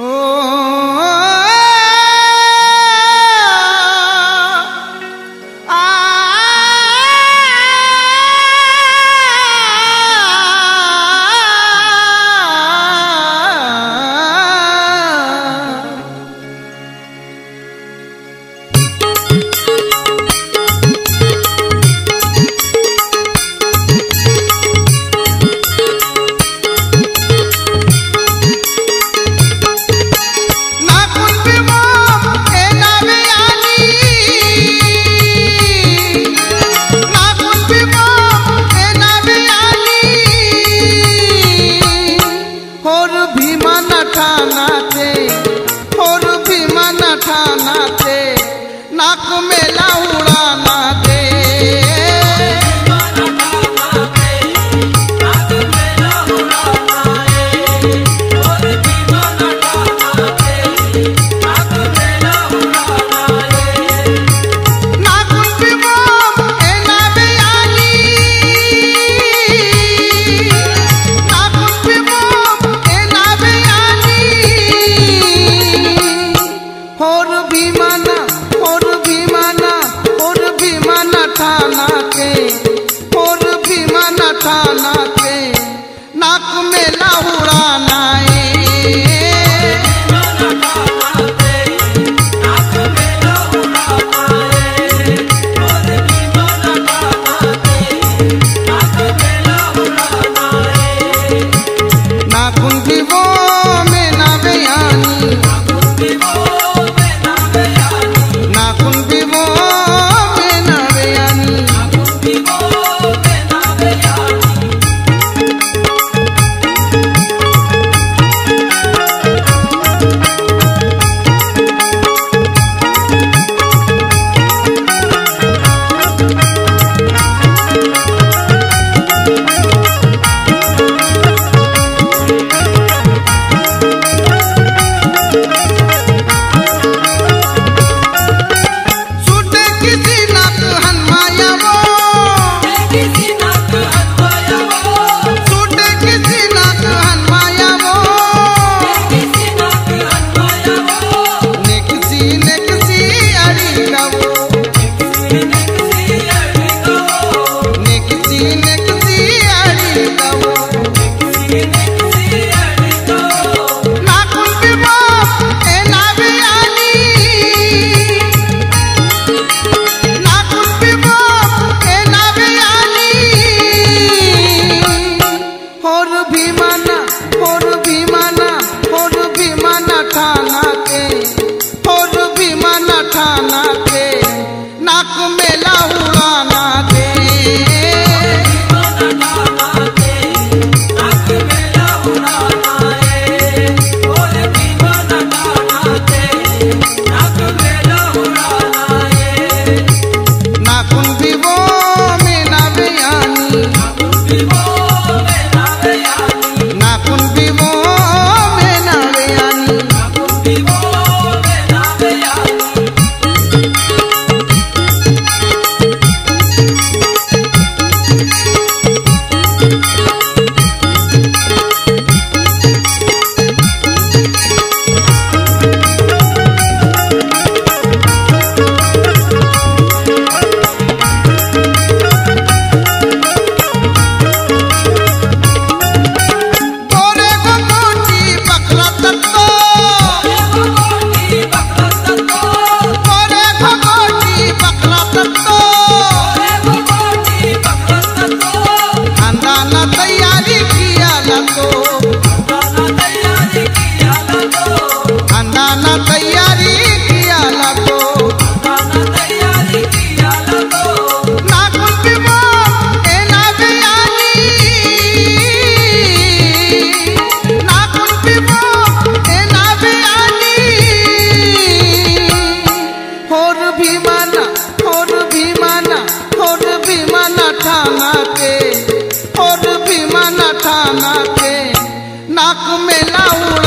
Oh. না করবে? आग में लाऊं।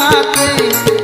নাতি